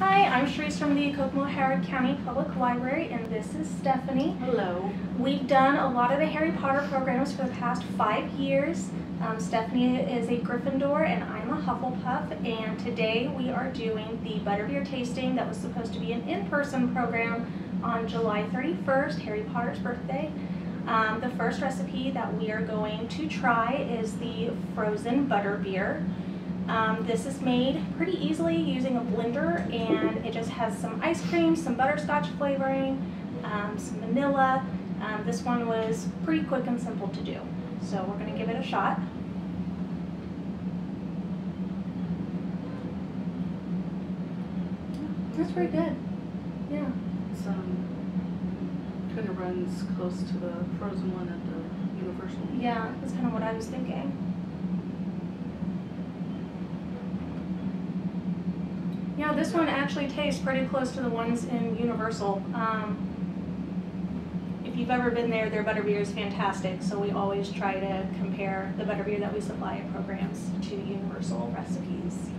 Hi, I'm Sharese from the Kokomo Howard County Public Library, and this is Stephanie. Hello. We've done a lot of the Harry Potter programs for the past five years. Um, Stephanie is a Gryffindor, and I'm a Hufflepuff, and today we are doing the Butterbeer tasting that was supposed to be an in-person program on July 31st, Harry Potter's birthday. Um, the first recipe that we are going to try is the frozen butterbeer. Um, this is made pretty easily using a blender and it just has some ice cream, some butterscotch flavoring, um, some vanilla. Um, this one was pretty quick and simple to do. So we're going to give it a shot. That's pretty good. Yeah. It's, kind of runs close to the frozen one at the Universal. Yeah, that's kind of what I was thinking. Yeah, this one actually tastes pretty close to the ones in Universal. Um, if you've ever been there, their butterbeer is fantastic, so we always try to compare the butterbeer that we supply at programs to Universal recipes.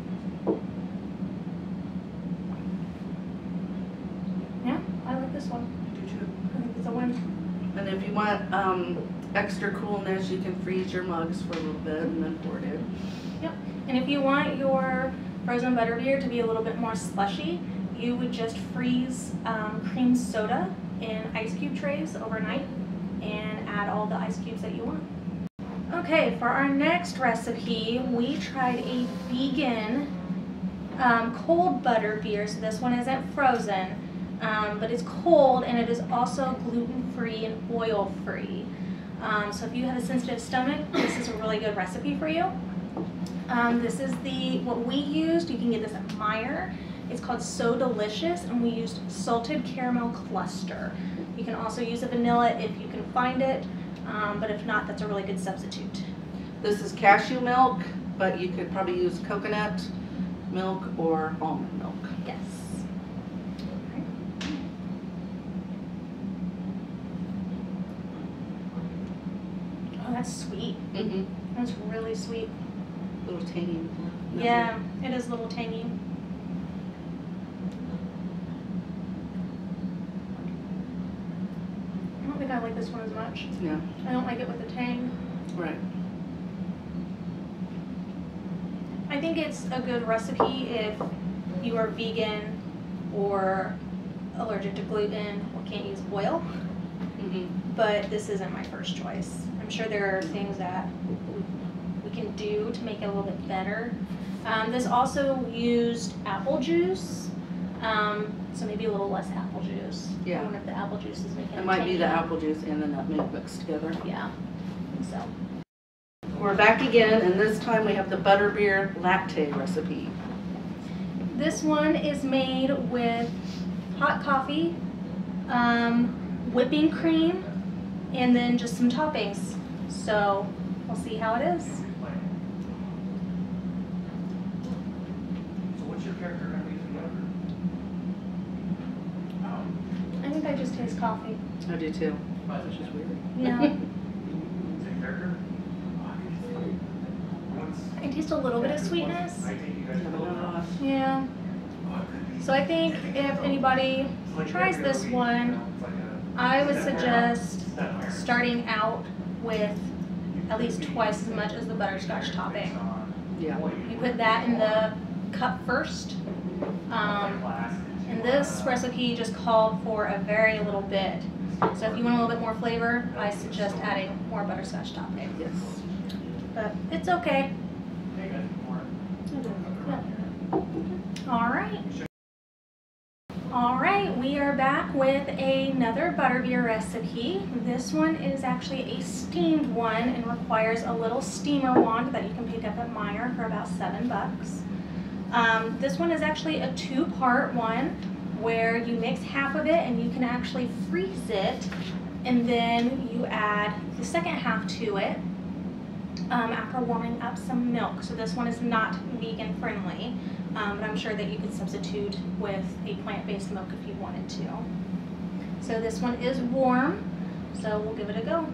Yeah, I like this one. I do too. I think it's a win. And if you want, um, extra coolness, you can freeze your mugs for a little bit and then pour it in. And if you want your frozen butterbeer to be a little bit more slushy, you would just freeze um, cream soda in ice cube trays overnight and add all the ice cubes that you want. Okay, for our next recipe, we tried a vegan um, cold butter beer. So this one isn't frozen, um, but it's cold and it is also gluten-free and oil-free. Um, so if you have a sensitive stomach, this is a really good recipe for you. Um, this is the, what we used, you can get this at Meijer. It's called So Delicious and we used salted caramel cluster. You can also use a vanilla if you can find it, um, but if not, that's a really good substitute. This is cashew milk, but you could probably use coconut milk or almond milk. Yes. Oh, that's sweet. Mm-hmm. That's really sweet. Little tangy. Yeah, it is a little tangy. I don't think I like this one as much. Yeah, I don't like it with the tang. right. I think it's a good recipe if you are vegan or allergic to gluten or can't use oil, Mm-hmm. but this isn't my first choice. I'm sure there are things that we can do to make it a little bit better. Um, this also used apple juice, um, so maybe a little less apple juice. I Yeah. wonder if the apple juice is making It It might be the apple juice and the nutmeg mixed together. Yeah, I think so. We're back again, and this time we have the butterbeer latte recipe. This one is made with hot coffee, um, whipping cream, and then just some toppings. So we'll see how it is. So what's your character gonna be for the other? Um, I think I just taste coffee. I do too. Which is weird. Yeah, Same character? I taste a little bit of sweetness. I take you guys to Yeah. It could be. So I think if anybody tries this one, you know, it's like a- I would suggest starting out with at least twice as much as the butterscotch topping. Yeah. You put that in the cup first. Um, class And into, this recipe just called for a very little bit. So if you want a little bit more flavor, I suggest adding more butterscotch topping. Yes. But it's okay. Hey, guys, more. All right. All right, we are back with another butterbeer recipe. This one is actually a steamed one and requires a little steamer wand that you can pick up at Meijer for about seven bucks. Um, this one is actually a two-part one where you mix half of it and you can actually freeze it and then you add the second half to it um, after warming up some milk. So this one is not vegan friendly, um, but I'm sure that you could substitute with a plant-based milk if you wanted to. So this one is warm, so we'll give it a go.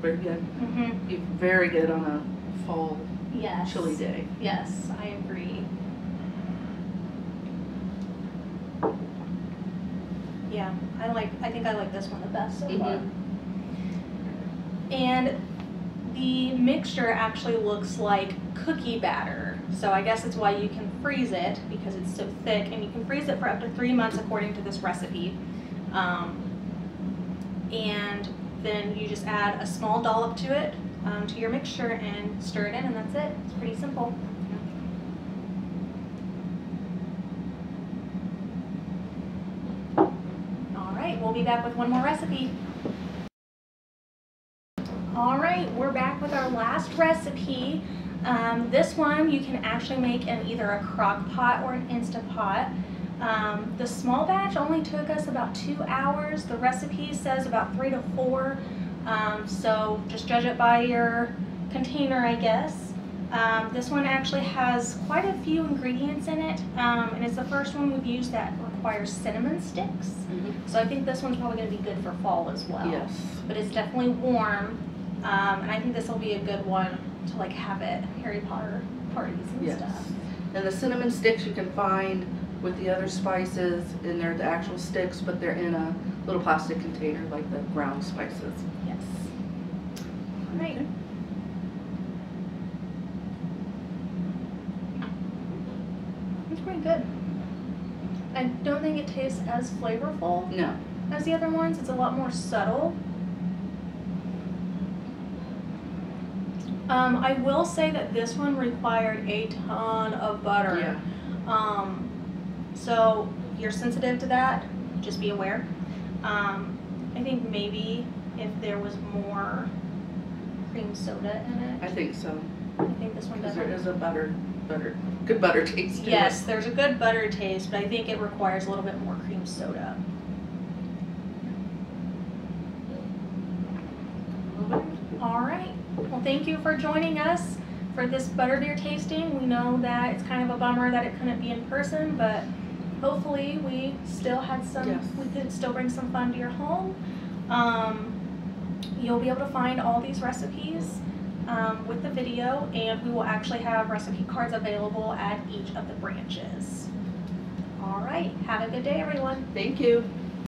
Very good. Mm -hmm. Very good on a fall Yes. chilly day. Yes, I agree. Yeah, I like, I think I like this one the best so far. Mhm. And the mixture actually looks like cookie batter. So I guess it's why you can freeze it because it's so thick and you can freeze it for up to three months according to this recipe. Um, and then you just add a small dollop to it, um, to your mixture and stir it in and that's it. It's pretty simple. All right, we'll be back with one more recipe. All right, we're back with our last recipe. Um, this one you can actually make in either a crock pot or an Instant Pot. Um, the small batch only took us about two hours. The recipe says about three to four. Um, so just judge it by your container, I guess. Um, this one actually has quite a few ingredients in it, um, and it's the first one we've used that requires cinnamon sticks. Mhm. So I think this one's probably going to be good for fall as well Yes. but it's definitely warm. Um, and I think this will be a good one to like have at Harry Potter parties and Yes. stuff. And the cinnamon sticks you can find with the other spices, and they're the actual sticks, but they're in a little plastic container like the ground spices. Yes. All right. It's pretty good. I don't think it tastes as flavorful No, as the other ones. It's a lot more subtle. Um, I will say that this one required a ton of butter. yeah, Um, so if you're sensitive to that, just be aware. Um, I think maybe if there was more cream soda in it. I think so, I think this one because does. there is a butter, butter, good butter taste. Yes, there's a good butter taste, but I think it requires a little bit more cream soda. All right. Well, thank you for joining us for this butterbeer tasting. We know that it's kind of a bummer that it couldn't be in person, but hopefully we still had some, Yes. we could still bring some fun to your home. Um, you'll be able to find all these recipes um, with the video, and we will actually have recipe cards available at each of the branches. All right. Have a good day, everyone. Thank you.